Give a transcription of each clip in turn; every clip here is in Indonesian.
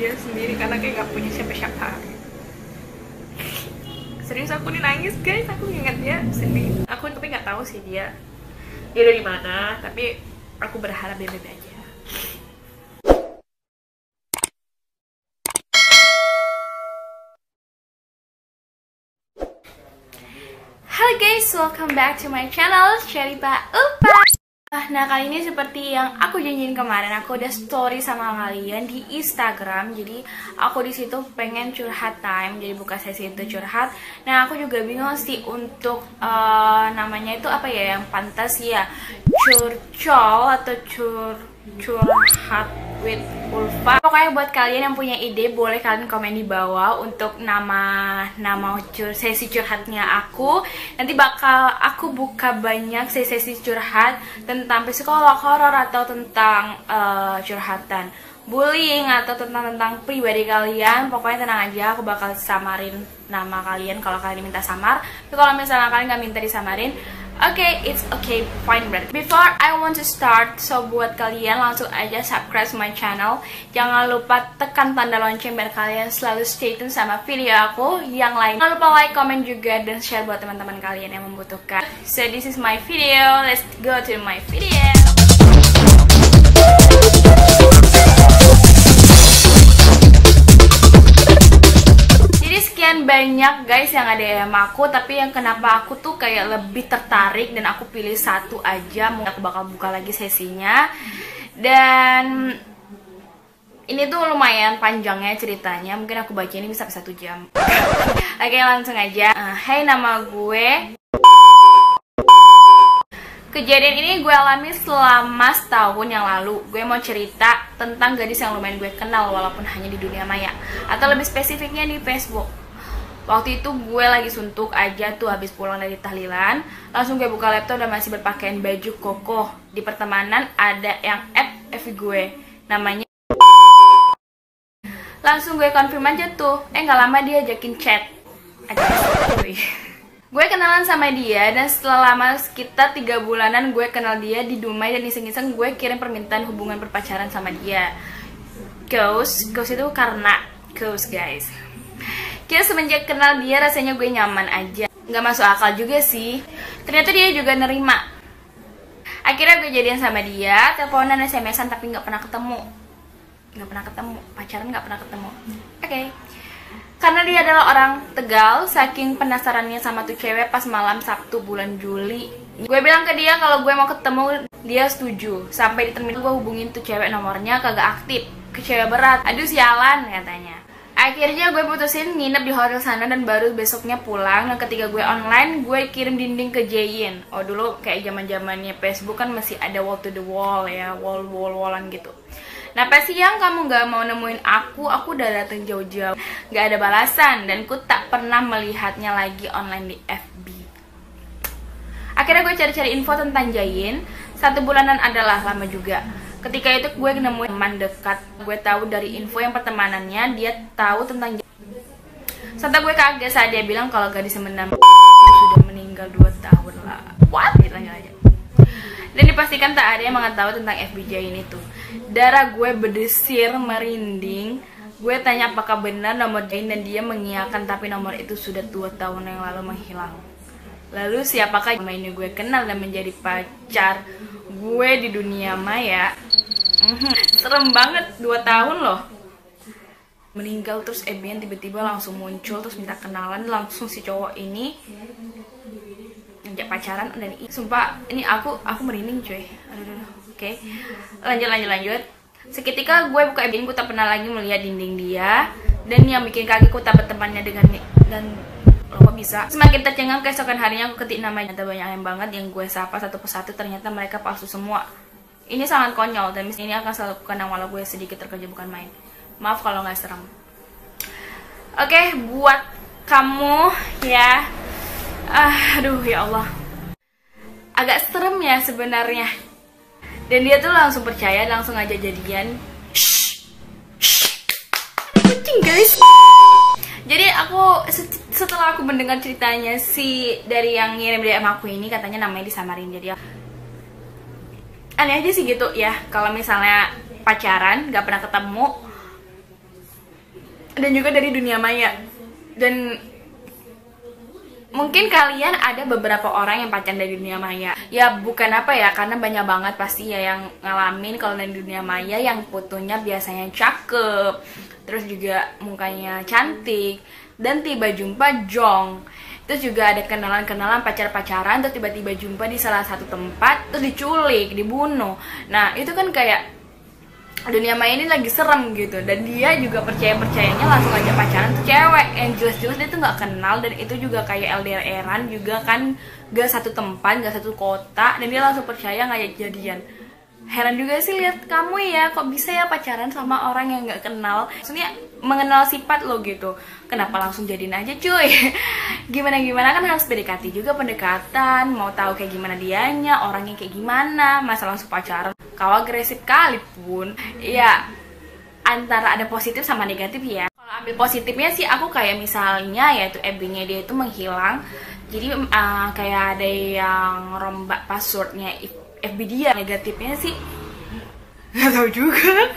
dia sendiri karena kayak gak punya siapa-siapa. Serius aku nih nangis guys. Aku ingat dia sendiri aku tapi nggak tahu sih dia. Dia dari mana tapi aku berharap dia baik aja. Halo guys, welcome back to my channel Pak Upa. Nah kali ini seperti yang aku janjiin kemarin, aku udah story sama kalian di Instagram. Jadi aku di situ pengen curhat time, jadi buka sesi itu curhat. Nah aku juga bingung sih untuk uh, namanya itu apa ya yang pantas ya, curcol atau cur curhat with Ulfa. Pokoknya buat kalian yang punya ide boleh kalian komen di bawah untuk nama nama cur sesi curhatnya aku. Nanti bakal aku buka banyak sesi-sesi curhat tentang psikolog horor atau tentang uh, curhatan bullying atau tentang tentang pribadi kalian. Pokoknya tenang aja, aku bakal samarin nama kalian kalau kalian minta samar. Tapi kalau misalnya kalian nggak minta disamarin, Okay, it's okay, fine brother. Before I want to start, so buat kalian langsung aja subscribe my channel. Jangan lupa tekan tanda lonceng biar kalian selalu stay tune sama video aku yang lain. Jangan lupa like, comment juga dan share buat teman-teman kalian yang membutuhkan. So this is my video. Let's go to my video. Banyak guys yang ada yang aku tapi yang kenapa aku tuh kayak lebih tertarik dan aku pilih satu aja mau aku bakal buka lagi sesinya dan ini tuh lumayan panjangnya ceritanya mungkin aku baca ini bisa satu jam oke langsung aja uh, hey nama gue Kejadian ini gue alami selama setahun yang lalu. Gue mau cerita tentang gadis yang lumayan gue kenal walaupun hanya di dunia maya. Atau lebih spesifiknya di Facebook. Waktu itu gue lagi suntuk aja tuh habis pulang dari tahlilan. Langsung gue buka laptop dan masih berpakaian baju kokoh. Di pertemanan ada yang add FV gue. Namanya Langsung gue confirm aja tuh. Eh gak lama dia ajakin chat. Gue kenalan sama dia dan setelah lama sekitar tiga bulanan gue kenal dia di Dumai dan iseng-iseng gue kirim permintaan hubungan berpacaran sama dia. Ghost, ghost itu karena ghost guys. Kira semenjak kenal dia rasanya gue nyaman aja. Gak masuk akal juga sih. Ternyata dia juga nerima. Akhirnya gue jadian sama dia, teleponan, SMS-an tapi gak pernah ketemu. Gak pernah ketemu, pacaran gak pernah ketemu. Oke. Okay. Karena dia adalah orang Tegal, saking penasarannya sama tuh cewek pas malam Sabtu bulan Juli. Gue bilang ke dia kalau gue mau ketemu, dia setuju. Sampai di terminal gue hubungin tuh cewek nomornya kagak aktif. Ke cewek berat, aduh sialan katanya. Akhirnya gue putusin nginep di hotel sana dan baru besoknya pulang. Dan ketika gue online, gue kirim dinding ke Jayin. Oh dulu kayak zaman zamannya Facebook kan masih ada wall to the wall ya, wall wall wallan gitu. Nah pas siang kamu gak mau nemuin aku, aku udah dateng jauh-jauh Gak ada balasan dan ku tak pernah melihatnya lagi online di FB Akhirnya gue cari-cari info tentang Jayin Satu bulanan adalah lama juga Ketika itu gue nemuin teman dekat Gue tahu dari info yang pertemanannya Dia tahu tentang Serta gue kaget saat dia bilang kalau gadis bernama sudah meninggal 2 tahun lah What? Gitu aja dan dipastikan tak ada yang mengetahui tentang FBJ ini tuh. Darah gue berdesir merinding. Gue tanya apakah benar nomor Jane dan dia mengiyakan tapi nomor itu sudah dua tahun yang lalu menghilang. Lalu siapakah yang gue kenal dan menjadi pacar gue di dunia maya? Mhm, serem banget dua tahun loh. Meninggal terus Ebian tiba-tiba langsung muncul terus minta kenalan langsung si cowok ini. Ngajak pacaran dan sumpah ini aku aku merinding cuy. Oke. Okay. lanjut lanjut lanjut. Seketika gue buka FB gue tak pernah lagi melihat dinding dia. Dan yang bikin gue tak bertemannya dengan dan bisa. Semakin tercengang keesokan harinya aku ketik namanya. Ada banyak yang banget yang gue sapa satu persatu ternyata mereka palsu semua. Ini sangat konyol dan ini akan selalu kenang walau gue sedikit terkejut bukan main. Maaf kalau nggak serem. Oke okay, buat kamu ya. Ah, aduh ya Allah. Agak serem ya sebenarnya. Dan dia tuh langsung percaya langsung aja jadian. Guys. Jadi aku setelah aku mendengar ceritanya si dari yang ngirim DM aku ini katanya namanya disamarin. Jadi aneh aja sih gitu ya. Kalau misalnya pacaran gak pernah ketemu. Dan juga dari dunia maya. Dan mungkin kalian ada beberapa orang yang pacaran dari dunia maya. Ya bukan apa ya karena banyak banget pasti ya yang ngalamin kalau dari dunia maya yang fotonya biasanya cakep terus juga mukanya cantik dan tiba jumpa jong. Terus juga ada kenalan-kenalan pacar-pacaran terus tiba-tiba jumpa di salah satu tempat terus diculik dibunuh. Nah itu kan kayak dunia maya ini lagi serem gitu. Dan dia juga percaya percayanya langsung aja pacaran tuh cewek. Yang jelas-jelas dia tuh nggak kenal. Dan itu juga kayak LDRan juga kan. Gak satu tempat gak satu kota. Dan dia langsung percaya nggak jadian heran juga sih lihat kamu ya kok bisa ya pacaran sama orang yang nggak kenal? Maksudnya mengenal sifat lo gitu. Kenapa langsung jadiin aja cuy? Gimana gimana? Kan harus PDKT juga pendekatan mau tahu kayak gimana dianya orangnya kayak gimana masa langsung pacaran. Kau agresif kali pun ya antara ada positif sama negatif ya. Kalau ambil positifnya sih aku kayak misalnya yaitu FB-nya dia itu menghilang. Jadi uh, kayak ada yang rombak passwordnya FB dia negatifnya sih. Nggak tahu juga.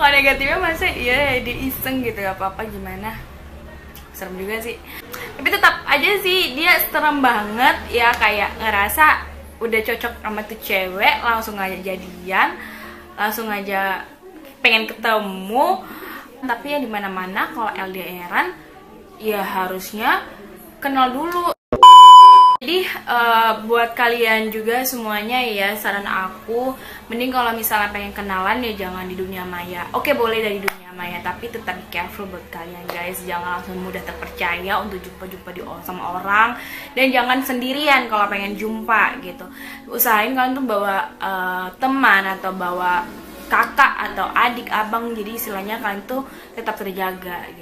Kalau negatifnya masa iya dia iseng gitu gak apa-apa gimana? Serem juga sih. Tapi tetap aja sih dia serem banget ya kayak ngerasa udah cocok sama tuh cewek langsung aja jadian langsung aja pengen ketemu. Tapi ya di mana-mana kalau LDRan ya harusnya kenal dulu jadi uh, buat kalian juga semuanya ya saran aku mending kalau misalnya pengen kenalan ya jangan di dunia maya. Oke boleh dari dunia maya tapi tetap be careful buat kalian guys. Jangan langsung mudah terpercaya untuk jumpa-jumpa di sama orang dan jangan sendirian kalau pengen jumpa gitu. Usahain kalian tuh bawa uh, teman atau bawa kakak atau adik abang jadi istilahnya kalian tuh tetap terjaga gitu.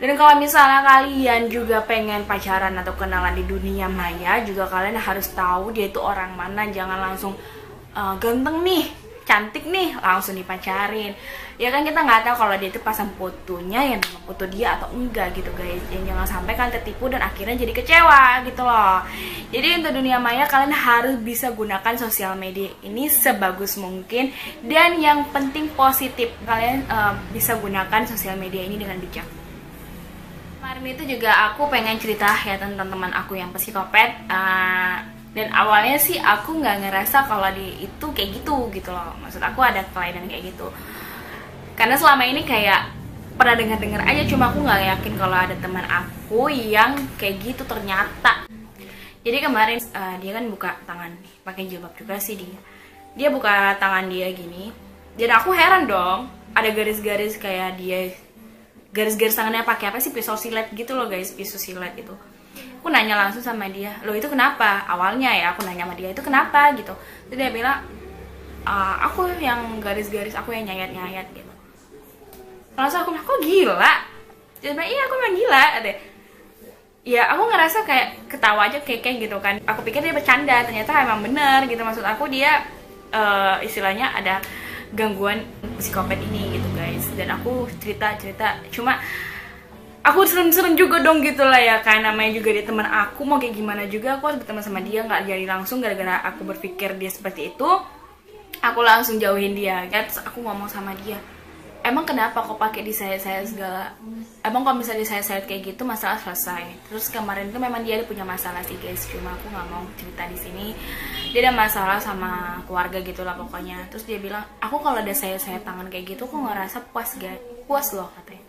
Dan kalau misalnya kalian juga pengen pacaran atau kenalan di dunia maya, juga kalian harus tahu dia itu orang mana. Jangan langsung uh, ganteng nih, cantik nih, langsung dipacarin. Ya kan kita nggak tahu kalau dia itu pasang fotonya yang foto dia atau enggak gitu guys. Yang jangan sampai kalian tertipu dan akhirnya jadi kecewa gitu loh. Jadi untuk dunia maya kalian harus bisa gunakan sosial media ini sebagus mungkin dan yang penting positif kalian uh, bisa gunakan sosial media ini dengan bijak. Kemarin itu juga aku pengen cerita ya tentang teman aku yang psikopat uh, dan awalnya sih aku nggak ngerasa kalau di itu kayak gitu gitu loh. Maksud aku ada kelainan kayak gitu. Karena selama ini kayak pernah dengar-dengar aja cuma aku nggak yakin kalau ada teman aku yang kayak gitu ternyata. Jadi kemarin uh, dia kan buka tangan pakai jilbab juga sih dia. Dia buka tangan dia gini dan aku heran dong ada garis-garis kayak dia garis-garis tangannya pakai apa sih? Pisau silet gitu loh guys. Pisau silet itu aku nanya langsung sama dia lo itu kenapa? Awalnya ya aku nanya sama dia itu kenapa? gitu. Terus dia bilang uh, aku yang garis-garis aku yang nyayat-nyayat gitu. Langsung aku bilang kok gila? Dia bilang iya aku memang gila deh ya aku ngerasa kayak ketawa aja keke gitu kan. Aku pikir dia bercanda ternyata emang bener gitu. Maksud aku dia uh, istilahnya ada gangguan psikopat ini dan aku cerita cerita cuma aku serem-serem juga dong gitu lah ya kan namanya juga dia teman aku mau kayak gimana juga aku harus berteman sama dia nggak jadi langsung gara-gara aku berpikir dia seperti itu aku langsung jauhin dia. Kan terus aku ngomong sama dia emang kenapa kok pakai di saya saya segala? Emang kalau misalnya saya saya kayak gitu masalah selesai. Terus kemarin itu memang dia ada punya masalah sih guys. Cuma aku nggak mau cerita di sini. Dia ada masalah sama keluarga gitu lah pokoknya. Terus dia bilang aku kalau ada saya saya tangan kayak gitu aku ngerasa puas guys. Puas loh katanya.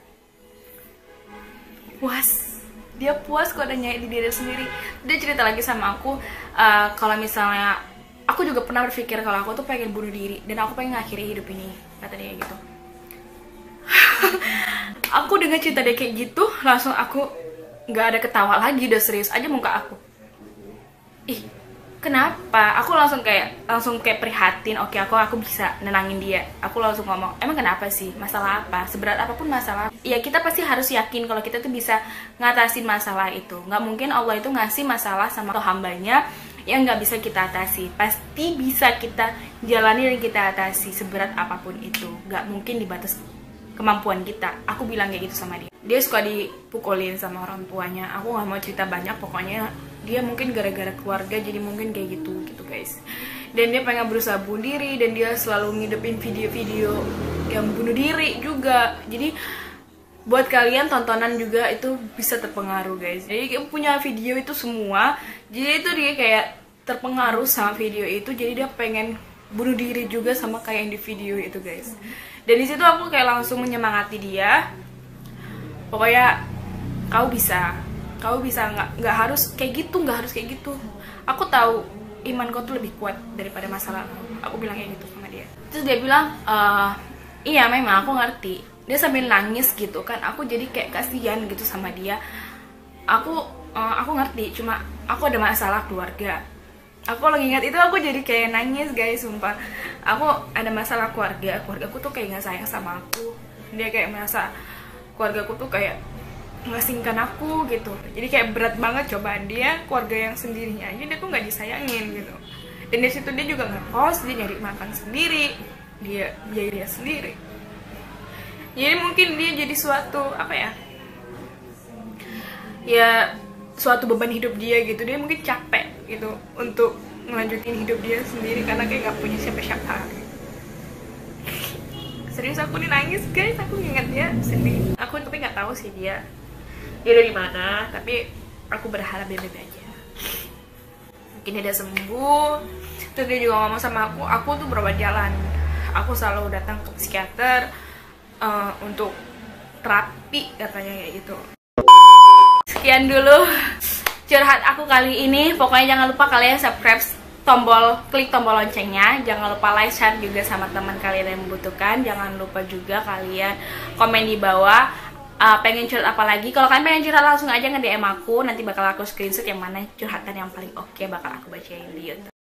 Puas. Dia puas kok ada nyai di diri sendiri. Dia cerita lagi sama aku uh, kalau misalnya aku juga pernah berpikir kalau aku tuh pengen bunuh diri dan aku pengen ngakhiri hidup ini kata dia gitu aku dengar cerita dia kayak gitu langsung aku nggak ada ketawa lagi udah serius aja muka aku. Ih kenapa? Aku langsung kayak langsung kayak prihatin oke aku aku bisa nenangin dia. Aku langsung ngomong emang kenapa sih? Masalah apa? Seberat apa pun masalah. Ya kita pasti harus yakin kalau kita tuh bisa ngatasin masalah itu. Nggak mungkin Allah itu ngasih masalah sama hambanya yang nggak bisa kita atasi. Pasti bisa kita jalani dan kita atasi seberat apa pun itu. Nggak mungkin dibatas kemampuan kita. Aku bilang kayak gitu sama dia. Dia suka dipukulin sama orang tuanya. Aku nggak mau cerita banyak pokoknya dia mungkin gara-gara keluarga jadi mungkin kayak gitu gitu guys. Dan dia pengen berusaha bunuh diri dan dia selalu ngidupin video-video yang bunuh diri juga. Jadi buat kalian tontonan juga itu bisa terpengaruh guys. Jadi punya video itu semua. Jadi itu dia kayak terpengaruh sama video itu. Jadi dia pengen bunuh diri juga sama kayak yang di video itu guys. Dan di situ aku kayak langsung menyemangati dia. Pokoknya kau bisa. Kau bisa nggak nggak harus kayak gitu nggak harus kayak gitu. Aku tahu iman kau tuh lebih kuat daripada masa lalu. Aku bilang kayak gitu sama dia. Terus dia bilang "Eh, iya memang aku ngerti. Dia sambil nangis gitu kan. Aku jadi kayak kasihan gitu sama dia. Aku eh, aku ngerti cuma aku ada masalah keluarga aku lagi ingat itu aku jadi kayak nangis guys sumpah. Aku ada masalah keluarga. Keluarga aku tuh kayak nggak sayang sama aku. Dia kayak merasa keluarga aku tuh kayak ngasingkan aku gitu. Jadi kayak berat banget cobaan dia keluarga yang sendirinya aja dia tuh nggak disayangin gitu. Dan dari situ dia juga ngekos dia nyari makan sendiri dia biaya dia sendiri. Jadi mungkin dia jadi suatu apa ya ya suatu beban hidup dia gitu. Dia mungkin capek gitu untuk ngelanjutin hidup dia sendiri karena kayak nggak punya siapa-siapa. Serius aku nih nangis guys. Aku ingat dia sedih. Aku tapi nggak tahu sih dia dia dari mana tapi aku berharap dia baik aja. Mungkin dia udah sembuh. Terus dia juga ngomong sama aku aku tuh berobat jalan. Aku selalu datang ke psikiater eh, untuk terapi katanya kayak gitu. Sekian dulu curhat aku kali ini pokoknya jangan lupa kalian subscribe tombol klik tombol loncengnya. Jangan lupa like share juga sama teman kalian yang membutuhkan. Jangan lupa juga kalian komen di bawah uh, pengen curhat apa lagi. Kalau kalian pengen curhat langsung aja nge DM aku. Nanti bakal aku screenshot yang mana curhatan yang paling oke bakal aku bacain di YouTube